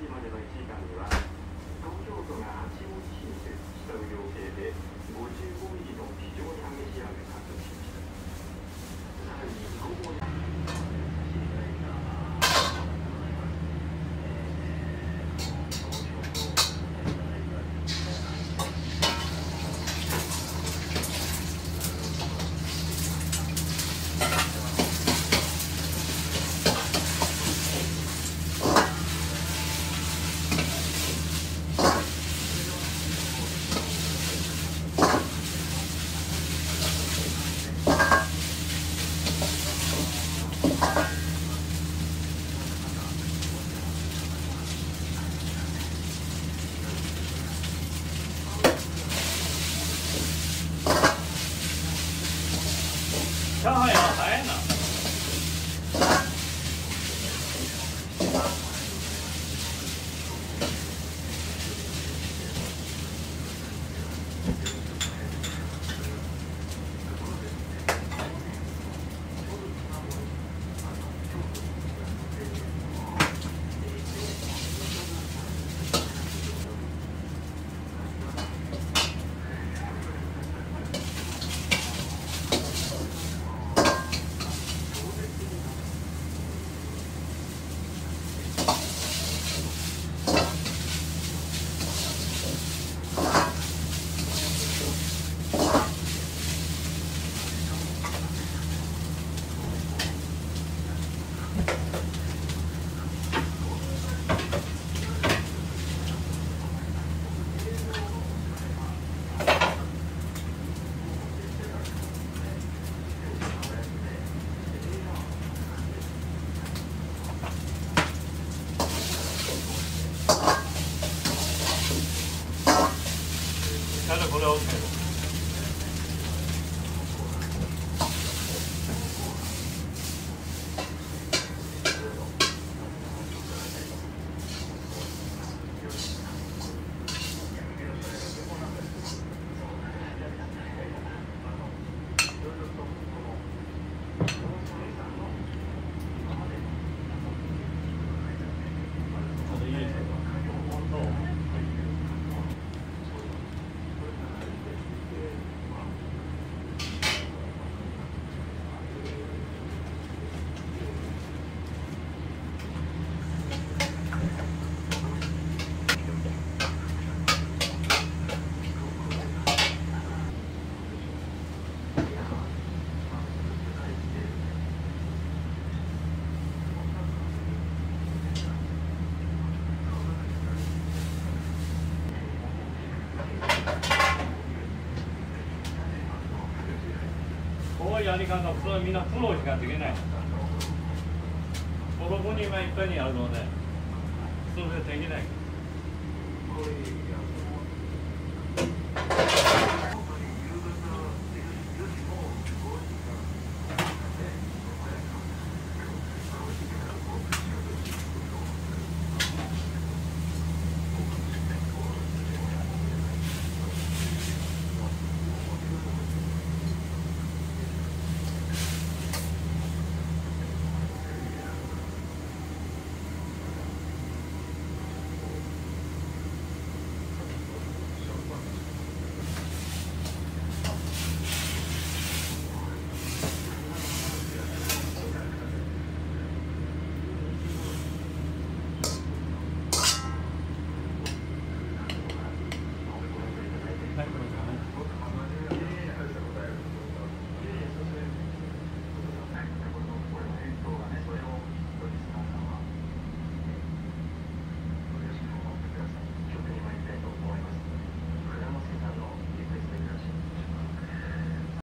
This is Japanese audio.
東京都が八王子市に設置した雨量計で55ミリのたこういうやり方普通はみんなプロしかできない。56人はいっぱいにやるのでそれでできない。